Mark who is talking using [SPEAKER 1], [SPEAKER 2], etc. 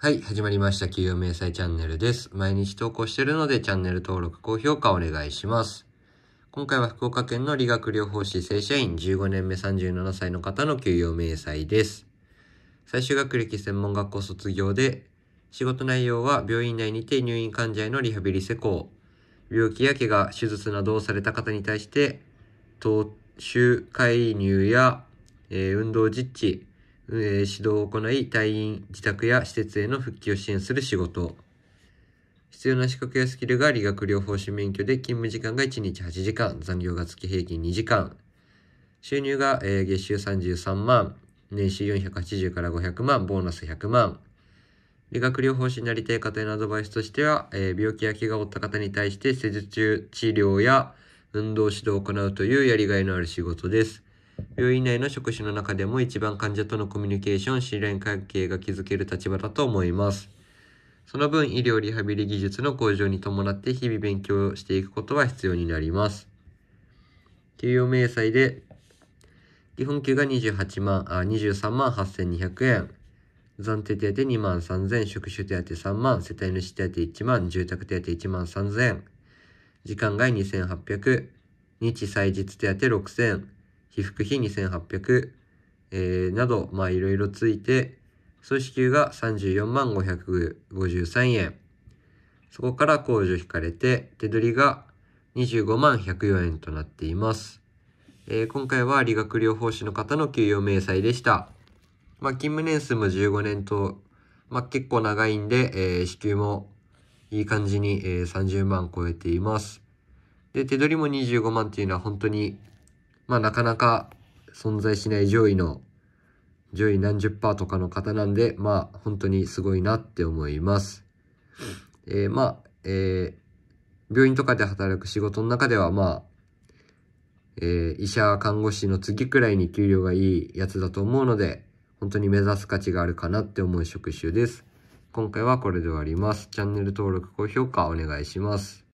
[SPEAKER 1] はい、始まりました。企業明細チャンネルです。毎日投稿してるので、チャンネル登録、高評価お願いします。今回は福岡県の理学療法士正社員15年目37歳の方の給与明細です。最終学歴専門学校卒業で、仕事内容は病院内にて入院患者へのリハビリ施工、病気や怪我、手術などをされた方に対して、投手介入や、えー運動実地、運営指導を行い、退院、自宅や施設への復帰を支援する仕事。必要な資格やスキルが理学療法士免許で勤務時間が1日8時間、残業が月平均2時間。収入が、えー月収33万、年収480から500万、ボーナス100万。理学療法士になりたい方へのアドバイスとしては、えー病気や怪我を負った方に対して施術中治療や運動指導を行うというやりがいのある仕事です。病院内の職種の中でも一番患者とのコミュニケーション、信頼関係が築ける立場だと思います。その分、医療リハビリ技術の向上に伴って日々勉強していくことは必要になります。給与明細で、基本給が28万、あ、23万8200円。暫定手当2万3000、職種手当3万、世帯主手当1万、住宅手当1万3000、時間外2800、日祭日手当6000、被服費2800、えー、など、まあいろいろついて、総支給が34万553円。そこから控除引かれて、手取りが25万104円となっています。えー今回は理学療法士の方の給与明細でした。まあ、勤務年数も15年と、まあ、結構長いんで、えー支給もいい感じに、えー30万超えています。で、手取りも25万っていうのは本当に、まあ、なかなか存在しない上位の、上位何十パーとかの方なんで、まあ、本当にすごいなって思います。えーまあ、えー病院とかで働く仕事の中では、まあ、えー医者、看護師の次くらいに給料がいいやつだと思うので、本当に目指す価値があるかなって思う職種です。今回はこれで終わります。チャンネル登録、高評価お願いします。